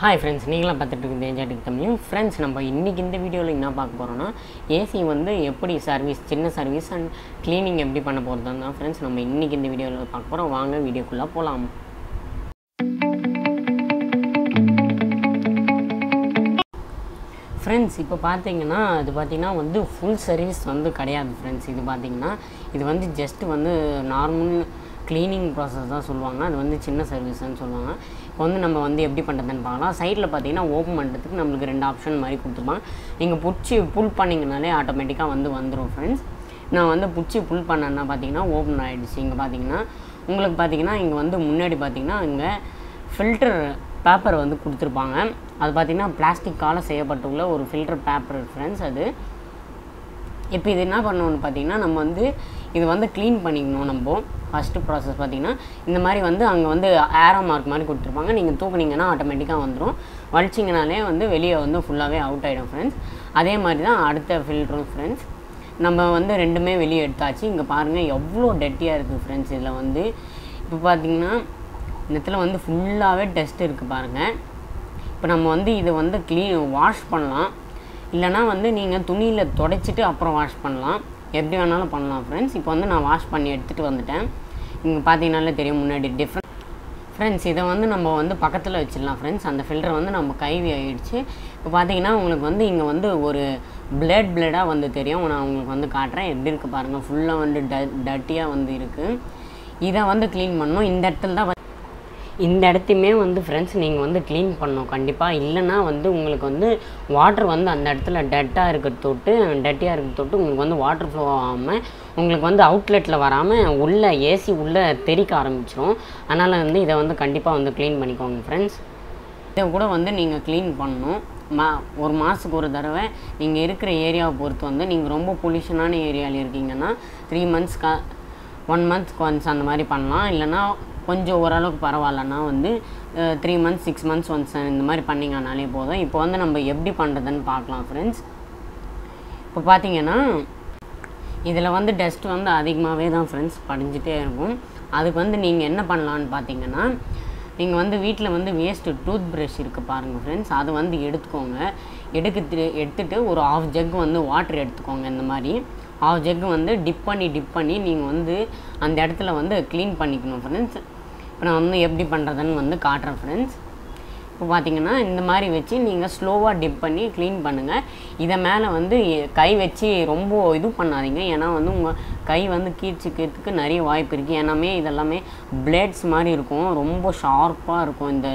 Hi friends நீங்களாம் பார்த்துட்டு இருக்குது ஏஜாட்டிக் தமிழையும் ஃப்ரெண்ட்ஸ் நம்ம இன்றைக்கி இந்த வீடியோவில் என்ன பார்க்க போகிறோன்னா ஏசி வந்து எப்படி சர்வீஸ் சின்ன சர்வீஸ் அண்ட் க்ளீனிங் எப்படி பண்ண போகிறது தான் ஃப்ரெண்ட்ஸ் நம்ம இன்றைக்கி இந்த வீடியோவில் பார்க்க போகிறோம் வாங்க வீடியோக்குள்ளே போகலாம் ஃப்ரெண்ட்ஸ் இப்போ பார்த்தீங்கன்னா இது பார்த்தீங்கன்னா வந்து ஃபுல் சர்வீஸ் வந்து கிடையாது ஃப்ரெண்ட்ஸ் இது பார்த்தீங்கன்னா இது வந்து ஜஸ்ட் வந்து நார்மல் க்ளீனிங் ப்ராசஸ் தான் சொல்லுவாங்க. அது வந்து சின்ன சர்வீஸ்னு சொல்லுவாங்க. இப்போ வந்து நம்ம வந்து எப்படி பண்ணுறதுன்னு பார்க்கலாம். சைடில் பார்த்தீங்கன்னா ஓப்பன் பண்ணுறதுக்கு நம்மளுக்கு ரெண்டு ஆப்ஷன் மாதிரி கொடுத்துருப்பாங்க. நீங்கள் பிடிச்சி புல் பண்ணிங்கனாலே ஆட்டோமேட்டிக்காக வந்து வந்துடும் ஃப்ரெண்ட்ஸ் நான் வந்து பிடிச்சி புல் பண்ணேன்னா பார்த்தீங்கன்னா ஓப்பன் ஆகிடுச்சு இங்கே பார்த்தீங்கன்னா உங்களுக்கு பார்த்தீங்கன்னா இங்கே வந்து முன்னாடி பார்த்தீங்கன்னா இங்கே ஃபில்டர் பேப்பர் வந்து கொடுத்துருப்பாங்க. அது பார்த்திங்கன்னா பிளாஸ்டிக்கால் செய்யப்பட்டுள்ள ஒரு ஃபில்டர் பேப்பர் ஃப்ரெண்ட்ஸ் அது. இப்போ இது என்ன பண்ணணும்னு பார்த்தீங்கன்னா நம்ம வந்து இது வந்து க்ளீன் பண்ணிக்கணும் நம்ம. ஃபஸ்ட்டு ப்ராசஸ் பார்த்திங்கன்னா இந்த மாதிரி வந்து அங்கே வந்து ஏரோ மார்க் மாதிரி கொடுத்துருப்பாங்க. நீங்கள் தூக்குனீங்கன்னா ஆட்டோமேட்டிக்காக வந்துடும் வலிச்சிங்கனாலே வந்து வெளியே வந்து ஃபுல்லாகவே அவுட் ஆகிடும் ஃப்ரெண்ட்ஸ் அதே மாதிரி தான் அடுத்த ஃபில்டரும் ஃப்ரெண்ட்ஸ் நம்ம வந்து ரெண்டுமே வெளியே எடுத்தாச்சு. இங்கே பாருங்கள் எவ்வளோ டெட்டியாக இருக்குது ஃப்ரெண்ட்ஸ் இதில் வந்து இப்போ பார்த்திங்கன்னா இந்த இடத்துல வந்து ஃபுல்லாகவே டஸ்ட் இருக்குது பாருங்கள் இப்போ நம்ம வந்து இதை வந்து க்ளீன் வாஷ் பண்ணலாம். இல்லைனா வந்து நீங்கள் துணியில் துடைச்சிட்டு அப்புறம் வாஷ் பண்ணலாம். எப்படி வேணாலும் பண்ணலாம் ஃப்ரெண்ட்ஸ் இப்போ வந்து நான் வாஷ் பண்ணி எடுத்துகிட்டு வந்துட்டேன். இங்கே பார்த்தீங்கனாலே தெரியும் முன்னாடி டிஃப்ரெண்ட் ஃப்ரெண்ட்ஸ் இதை வந்து நம்ம வந்து பக்கத்தில் வச்சிடலாம் ஃப்ரெண்ட்ஸ் அந்த ஃபில்டர் வந்து நம்ம கைவி ஆகிடுச்சு இப்போ பார்த்தீங்கன்னா உங்களுக்கு வந்து இங்கே வந்து ஒரு பிளட் பிளடாக வந்து தெரியும். நான் உங்களுக்கு வந்து காட்டுறேன். எப்படி இருக்குது பாருங்கள் ஃபுல்லாக வந்து ட டட்டியாக வந்து இருக்குது இதை வந்து க்ளீன் பண்ணணும். இந்த இடத்துல தான் இந்த இடத்தையுமே வந்து ஃப்ரெண்ட்ஸ் நீங்கள் வந்து க்ளீன் பண்ணணும். கண்டிப்பாக இல்லைன்னா வந்து உங்களுக்கு வந்து வாட்டர் வந்து அந்த இடத்துல டெட்டாக இருக்கிறது தொட்டு டெட்டியாக இருக்கிறது தொட்டு உங்களுக்கு வந்து வாட்டர் ஃப்ளோ ஆகாமல் உங்களுக்கு வந்து அவுட்லெட்டில் வராமல் உள்ளே ஏசி உள்ளே தெறிக்க ஆரம்பிச்சிடும் அதனால் வந்து இதை வந்து கண்டிப்பாக வந்து க்ளீன் பண்ணிக்கோங்க ஃப்ரெண்ட்ஸ் இதை கூட வந்து நீங்கள் க்ளீன் பண்ணணும். மா ஒரு மாதத்துக்கு ஒரு தடவை நீங்கள் இருக்கிற ஏரியாவை பொறுத்து வந்து நீங்கள் ரொம்ப பொல்யூஷனான ஏரியாவில் இருக்கீங்கன்னா த்ரீ மந்த்ஸ்க்கு ஒன் மந்த்ஸ்க்கு ஒன்ஸ் அந்த மாதிரி பண்ணலாம். இல்லைனா கொஞ்சம் ஓரளவுக்கு பரவாயில்லன்னா வந்து three months six months once இந்த மாதிரி பண்ணிங்கனாலே போதும். இப்போ வந்து நம்ம எப்படி பண்ணுறதுன்னு பார்க்கலாம் ஃப்ரெண்ட்ஸ் இப்போ பார்த்தீங்கன்னா இதில் வந்து டஸ்ட் வந்து அதிகமாகவே தான் ஃப்ரெண்ட்ஸ் படிஞ்சிட்டே இருக்கும். அதுக்கு வந்து நீங்கள் என்ன பண்ணலான்னு பார்த்தீங்கன்னா நீங்கள் வந்து வீட்டில் வந்து வேஸ்ட்டு டூத் ப்ரஷ் இருக்குது பாருங்கள் ஃப்ரெண்ட்ஸ் அதை வந்து எடுத்துக்கோங்க. எடுக்க எடுத்துகிட்டு ஒரு ஆஃப் ஜக் வந்து வாட்டர் எடுத்துக்கோங்க இந்த மாதிரி. ஆஃப் ஜக் வந்து டிப் பண்ணி டிப் பண்ணி நீங்கள் வந்து அந்த இடத்துல வந்து க்ளீன் பண்ணிக்கணும் ஃப்ரெண்ட்ஸ் இப்போ நான் வந்து எப்படி பண்ணுறதுன்னு வந்து காட்டுறேன் ஃப்ரெண்ட்ஸ் இப்போ பார்த்தீங்கன்னா இந்த மாதிரி வச்சு நீங்கள் ஸ்லோவாக டிப் பண்ணி க்ளீன் பண்ணுங்கள் இதை மேலே வந்து கை வச்சு ரொம்ப இது பண்ணாதீங்க. ஏன்னா வந்து உங்கள் கை வந்து கீழ்ச்சிக்கிறதுக்கு நிறைய வாய்ப்பு இருக்குது ஏன்னாமே இதெல்லாமே பிளேட்ஸ் மாதிரி இருக்கும். ரொம்ப ஷார்ப்பாக இருக்கும். இந்த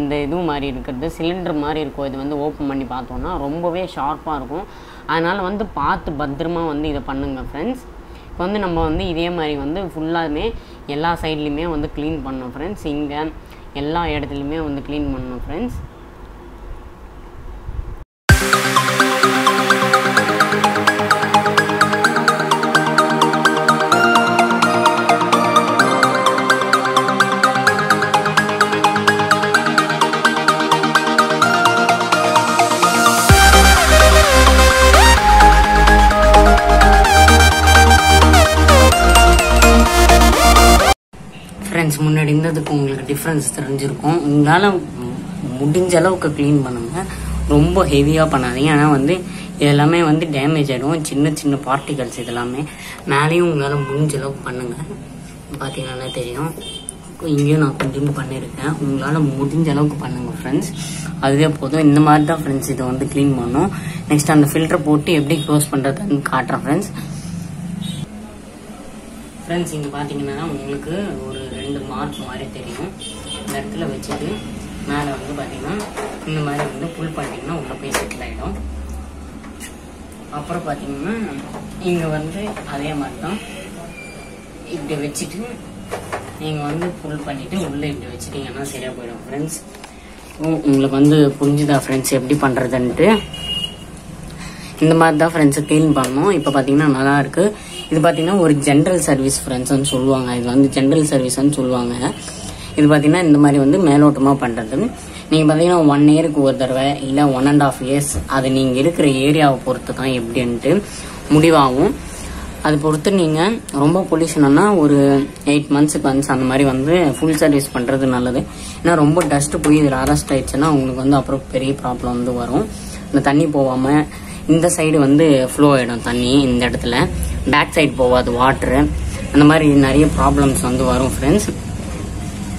இந்த இது மாதிரி இருக்கிறது சிலிண்டர் மாதிரி இருக்கும். இது வந்து ஓப்பன் பண்ணி பார்த்தோன்னா ரொம்பவே ஷார்ப்பாக இருக்கும். அதனால் வந்து பார்த்து பத்திரமா வந்து இதை பண்ணுங்கள் ஃப்ரெண்ட்ஸ் இப்போ வந்து நம்ம வந்து இதே மாதிரி வந்து ஃபுல்லாகவே எல்லா சைட்லேயுமே வந்து க்ளீன் பண்ணணும் ஃப்ரெண்ட்ஸ் இங்கே எல்லா இடத்துலையுமே வந்து க்ளீன் பண்ணணும் ஃப்ரெண்ட்ஸ் முன்னாடி இருந்ததுக்கு உங்களுக்கு டிஃப்ரென்ஸ் தெரிஞ்சிருக்கும். உங்களால் முடிஞ்ச அளவுக்கு க்ளீன் பண்ணுங்கள் ரொம்ப ஹெவியாக பண்ணாதீங்க. ஆனால் வந்து இதெல்லாமே வந்து டேமேஜ் ஆகிடும் சின்ன சின்ன பார்ட்டிகல்ஸ் இதெல்லாமே. மேலேயும் உங்களால் முடிஞ்ச அளவுக்கு பண்ணுங்கள் பார்த்தீங்கன்னா தெரியும். இங்கேயும் நான் கொஞ்சோண்டு பண்ணியிருக்கேன். உங்களால் முடிஞ்ச அளவுக்கு பண்ணுங்கள் ஃப்ரெண்ட்ஸ் அதுவே போதும். இந்த மாதிரி தான் ஃப்ரெண்ட்ஸ் இதை வந்து க்ளீன் பண்ணணும் நெக்ஸ்ட் அந்த ஃபில்டர் போட்டு எப்படி க்ளோஸ் பண்ணுறதுன்னு காட்டுறேன் ஃப்ரெண்ட்ஸ் ஃப்ரெண்ட்ஸ் இங்கே பார்த்தீங்கன்னா உங்களுக்கு ஒரு ரெண்டு மார்க் மாதிரி தெரியும். இந்த இடத்துல வச்சுட்டு மேலே வந்து பார்த்தீங்கன்னா இந்த மாதிரி வந்து புல் பண்ணிட்டீங்கன்னா உள்ளே போய் செட்டில் ஆகிடும் அப்புறம் பார்த்தீங்கன்னா இங்கே வந்து அதே மாதிரி தான் இப்படி வச்சுட்டு நீங்கள் வந்து புல் பண்ணிவிட்டு உள்ளே இப்படி வச்சுட்டீங்கன்னா சரியாக போயிடும். ஃப்ரெண்ட்ஸ் உங்களுக்கு வந்து புரிஞ்சுதா ஃப்ரெண்ட்ஸ் எப்படி பண்ணுறதுன்ட்டு இந்த மாதிரி தான் ஃப்ரெண்ட்ஸை க்ளீன் பண்ணணும். இப்போ பார்த்தீங்கன்னா நல்லாயிருக்கு இது பார்த்தீங்கன்னா ஒரு ஜென்ரல் சர்வீஸ் ஃப்ரெண்ட்ஸ்னு சொல்லுவாங்க. இது வந்து ஜென்ரல் சர்வீஸ்னு சொல்லுவாங்க. இது பார்த்தீங்கன்னா இந்த மாதிரி வந்து மேலோட்டமாக பண்ணுறது நீங்கள் பார்த்தீங்கன்னா ஒன் இயருக்கு ஒரு தடவை இல்லை ஒன் அண்ட் ஆஃப் இயர்ஸ் அது நீங்கள் இருக்கிற ஏரியாவை பொறுத்து தான் எப்படின்ட்டு முடிவாகும். அது பொறுத்து நீங்கள் ரொம்ப பொல்யூஷன்னா ஒரு எயிட் மந்த்ஸுக்கு ஒன்ஸ் அந்த மாதிரி வந்து ஃபுல் சர்வீஸ் பண்ணுறது நல்லது. ஏன்னா ரொம்ப டஸ்ட்டு போய் இதில் அரெஸ்ட் ஆயிடுச்சுன்னா உங்களுக்கு வந்து அப்புறம் பெரிய ப்ராப்ளம் வந்து வரும். இந்த தண்ணி போகாமல் இந்த சைடு வந்து ஃப்ளோ ஆகிடும் தண்ணி இந்த இடத்துல. பேக் சைடு போகாது வாட்ரு அந்த மாதிரி நிறைய ப்ராப்ளம்ஸ் வந்து வரும் ஃப்ரெண்ட்ஸ்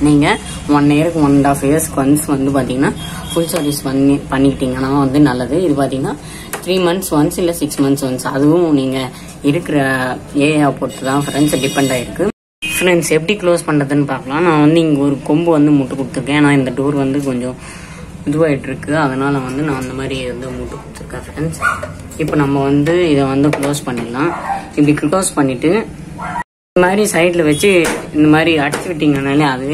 நீங்கள் ஒன் இயருக்கு ஒன் அண்ட் ஆஃப் இயர்ஸ்க்கு ஒன்ஸ் வந்து பார்த்தீங்கன்னா ஃபுல் சர்வீஸ் பண்ணி பண்ணிக்கிட்டீங்கன்னா வந்து நல்லது. இது பார்த்தீங்கன்னா த்ரீ மந்த்ஸ் ஒன்ஸ் இல்லை சிக்ஸ் மந்த்ஸ் ஒன்ஸ் அதுவும் நீங்கள் இருக்கிற ஏரியா பொறுத்து தான் ஃப்ரெண்ட்ஸ் டிபெண்ட் ஆகிருக்கு ஃப்ரெண்ட்ஸ் எப்படி க்ளோஸ் பண்ணுறதுன்னு பார்க்கலாம். நான் வந்து இங்கே ஒரு கொம்பு வந்து முட்டு கொடுத்துருக்கேன். ஏன்னா இந்த டோர் வந்து கொஞ்சம் இதுவாகிட்டுருக்கு அதனால் வந்து நான் அந்த மாதிரி வந்து முட்டு கொடுத்துருக்கேன் ஃப்ரெண்ட்ஸ் இப்போ நம்ம வந்து இதை வந்து க்ளோஸ் பண்ணிடலாம். இப்படி க்ளோஸ் பண்ணிவிட்டு இந்த மாதிரி சைடில் வச்சு இந்த மாதிரி அடிச்சு விட்டிங்கனாலே அது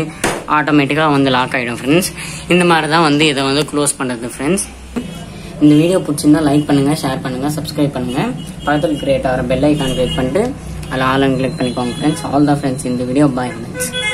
ஆட்டோமேட்டிக்காக வந்து லாக் ஆகிடும் ஃப்ரெண்ட்ஸ் இந்த மாதிரி தான் வந்து இதை வந்து க்ளோஸ் பண்ணுறது ஃப்ரெண்ட்ஸ் இந்த வீடியோ பிடிச்சிருந்தா லைக் பண்ணுங்கள் ஷேர் பண்ணுங்கள் சப்ஸ்கிரைப் பண்ணுங்கள் பக்கத்தில் கிரியேட் ஆகிற பெல் ஐக்கான் கிளிக் பண்ணிட்டு அதில் ஆல் கிளிக் பண்ணிக்கோங்க ஃப்ரெண்ட்ஸ் ஆல் த ஃப்ரெண்ட்ஸ் இந்த வீடியோ பாய் ஃப்ரெண்ட்ஸ்